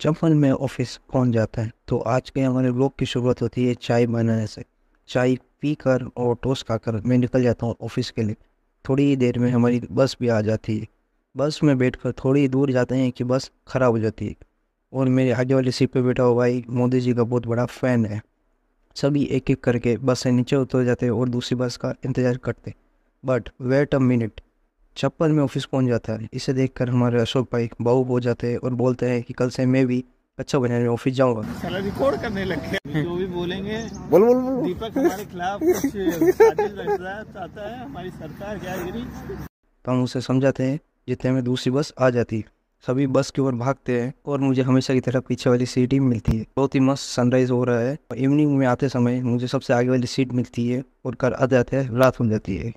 चप्पल में ऑफ़िस पहुँच जाता है तो आज के हमारे ब्लॉग की शुरुआत होती है चाय बनाने से। चाय पी कर और टोस्ट खाकर मैं निकल जाता हूँ ऑफ़िस के लिए। थोड़ी देर में हमारी बस भी आ जाती है। बस में बैठकर थोड़ी दूर जाते हैं कि बस ख़राब हो जाती है। और मेरे आगे वाली सीट पे बैठा हुआ भाई मोदी जी का बहुत बड़ा फ़ैन है। सभी एक एक करके बस से नीचे उतर जाते हैं और दूसरी बस का इंतज़ार करते बट वेट अ मिनट। चप्पल में ऑफ़िस पहुँच जाता है। इसे देखकर हमारे अशोक भाई बाहू हो जाते हैं और बोलते हैं कि कल से मैं भी अच्छा बनाने ऑफ़िस जाऊँगा। रिकॉर्ड करने लग गए जो भी बोलेंगे बोल बोल बोल। दीपक हमारे खिलाफ कुछ साजिश रच रहा चाहता है हमारी सरकार क्या तो हम उसे समझाते हैं जितने में दूसरी बस आ जाती है। सभी बस की ओर भागते हैं और मुझे हमेशा की तरह पीछे वाली सीट ही मिलती है। बहुत ही मस्त सनराइज हो रहा है। इवनिंग में आते समय मुझे सबसे आगे वाली सीट मिलती है और कर आते आते रात हो जाती है।